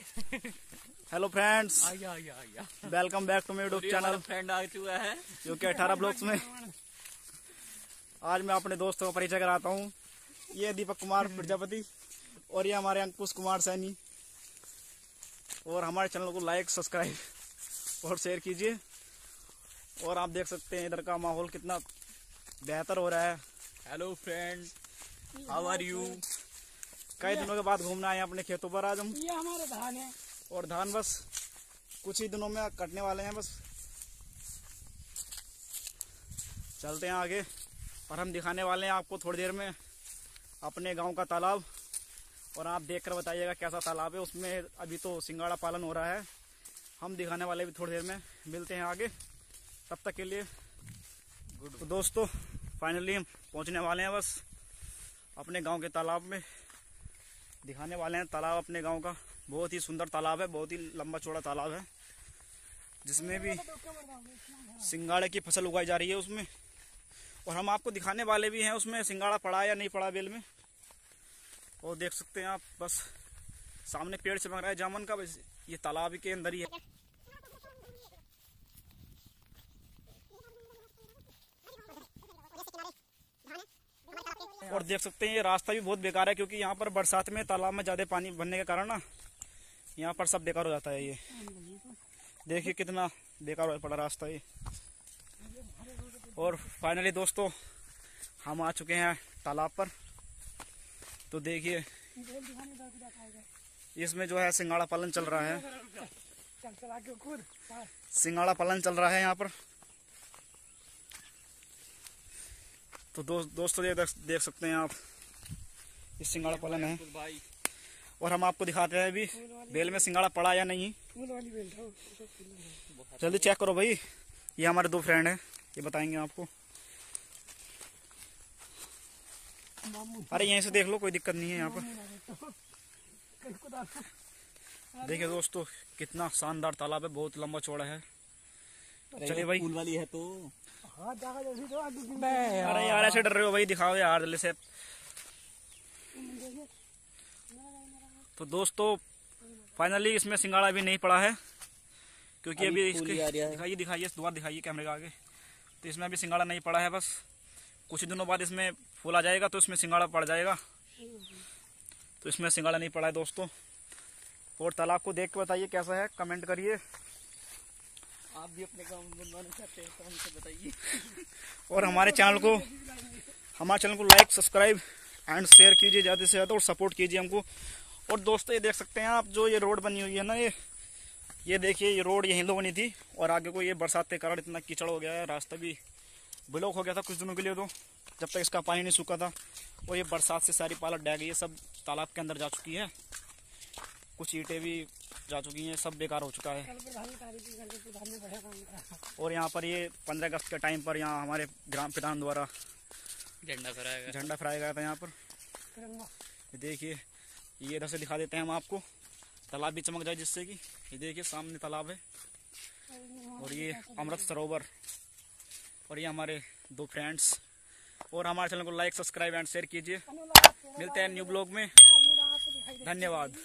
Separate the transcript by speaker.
Speaker 1: Hello friends welcome back to my YouTube channel
Speaker 2: friend आ चुका है।
Speaker 1: जो कि अठारह ब्लॉक्स में। आज मैं अपने दोस्तों का परिचय कराता हूँ। ये दीपक कुमार प्रजापति और ये हमारे अंकुश कुमार सैनी। और हमारे चैनल को लाइक सब्सक्राइब और शेयर कीजिए। और आप देख सकते हैं इधर का माहौल कितना बेहतर हो रहा है।
Speaker 2: Hello friend how are you
Speaker 1: कई दिनों के बाद घूमना आए अपने खेतों पर आज हम।
Speaker 3: ये हमारे धान है।
Speaker 1: और धान बस कुछ ही दिनों में कटने वाले हैं बस। चलते हैं आगे और हम दिखाने वाले हैं आपको थोड़ी देर में अपने गाँव का तालाब। और आप देखकर बताइएगा कैसा तालाब है। उसमें अभी तो सिंगाड़ा पालन हो रहा है। हम दिखाने वाले भी थोड़ी देर में। मिलते हैं आगे। तब तक के लिए तो दोस्तों फाइनली हम पहुँचने वाले हैं बस अपने गाँव के तालाब में। दिखाने वाले हैं तालाब अपने गाँव का। बहुत ही सुंदर तालाब है, बहुत ही लंबा चौड़ा तालाब है। जिसमें भी सिंगाड़े की फ़सल उगाई जा रही है उसमें। और हम आपको दिखाने वाले भी हैं उसमें, सिंगाड़ा पड़ा या नहीं पड़ा बेल में। और देख सकते हैं आप, बस सामने पेड़ चमक रहा है जामन का, बस ये तालाब के अंदर ही है। और देख सकते हैं ये रास्ता भी बहुत बेकार है क्योंकि यहाँ पर बरसात में तालाब में ज़्यादा पानी भरने के कारण ना यहाँ पर सब बेकार हो जाता है ये। देखिए कितना बेकार हो पड़ा रास्ता ये। और फाइनली दोस्तों हम आ चुके हैं तालाब पर। तो देखिए इसमें जो है सिंगाड़ा पालन चल रहा है। सिंगाड़ा पालन चल रहा है यहाँ पर। तो दो, दोस्तों ये देख, सकते हैं आप ये सिंगाड़ा पालन है और हम आपको दिखाते हैं अभी बेल में सिंगाड़ा पड़ा या नहीं। जल्दी चेक करो भाई ये हमारे दो फ्रेंड हैं ये बताएँगे आपको। अरे यहीं से देख लो कोई दिक्कत नहीं है यहाँ पर। देखिए दोस्तों कितना शानदार तालाब है बहुत लंबा चौड़ा है। चलिए भाई।
Speaker 2: फूल वाली है तो।
Speaker 1: अरे यार ऐसे डर रहे हो भाई दिखाओ यार जल्दी से। तो दोस्तों फाइनली इसमें सिंगाड़ा भी नहीं पड़ा है क्योंकि
Speaker 2: अभी
Speaker 1: अभी इसके। दिखाइए दिखाइए दोबारा दिखाइए कैमरे के आगे। तो इसमें अभी सिंगाड़ा नहीं पड़ा है बस। कुछ दिनों बाद इसमें फूल आ जाएगा तो इसमें सिंगाड़ा पड़ जाएगा। तो इसमें सिंगाड़ा नहीं पड़ा है दोस्तों। और तालाब को देख के बताइए कैसा है कमेंट करिए।
Speaker 2: आप भी अपने काम बनवाना चाहते हैं तो हमसे बताइए।
Speaker 1: और हमारे चैनल को, हमारे चैनल को लाइक सब्सक्राइब एंड शेयर कीजिए ज़्यादा से ज़्यादा और सपोर्ट कीजिए हमको। और दोस्तों, ये देख सकते हैं आप, जो ये रोड बनी हुई है ना, ये ये देखिए, ये रोड यहीं तो बनी थी और आगे को ये बरसात के कारण इतना कीचड़ हो गया है, रास्ता भी ब्लॉक हो गया था कुछ दिनों के लिए तो जब तक इसका पानी नहीं सूखा था। और ये बरसात से सारी पालक डह गई है, सब तालाब के अंदर जा चुकी है। कुछ ईंटें भी जा चुकी हैं सब बेकार हो चुका है। और यहाँ पर ये पंद्रह अगस्त के टाइम पर यहाँ हमारे ग्राम प्रधान द्वारा
Speaker 2: झंडा फहराएगा
Speaker 1: झंडा फहराया गया था यहाँ पर। देखिए ये इधर से दिखा देते हैं हम आपको। तालाब भी चमक जाए जिससे कि। ये देखिए सामने तालाब है। और ये अमृत सरोवर। और ये हमारे दो फ्रेंड्स और हमारे चैनल को लाइक सब्सक्राइब एंड शेयर कीजिए। मिलते हैं न्यू ब्लॉग में। धन्यवाद।